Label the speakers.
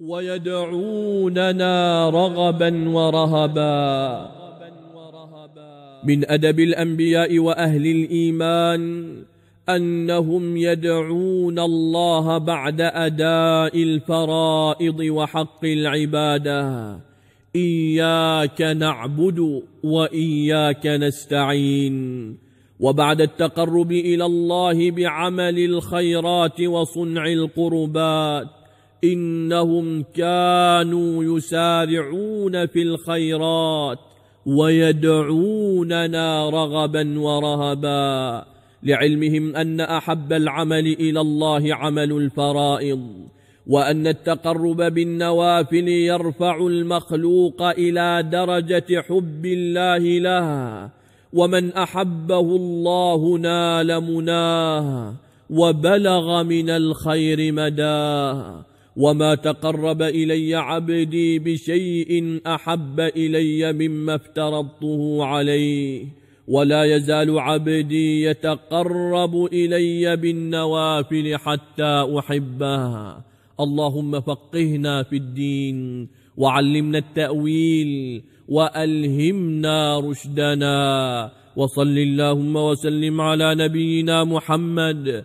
Speaker 1: ويدعوننا رغبا ورهبا. من أدب الأنبياء وأهل الإيمان أنهم يدعون الله بعد أداء الفرائض وحق العبادة. إياك نعبد وإياك نستعين. وبعد التقرب إلى الله بعمل الخيرات وصنع القربات. إنهم كانوا يسارعون في الخيرات ويدعوننا رغبا ورهبا لعلمهم أن أحب العمل إلى الله عمل الفرائض وأن التقرب بالنوافل يرفع المخلوق إلى درجة حب الله له ومن أحبه الله نال مناه وبلغ من الخير مداه وما تقرب الي عبدي بشيء احب الي مما افترضته عليه ولا يزال عبدي يتقرب الي بالنوافل حتى احبه اللهم فقهنا في الدين وعلمنا التاويل والهمنا رشدنا. وصل اللهم وسلم على نبينا محمد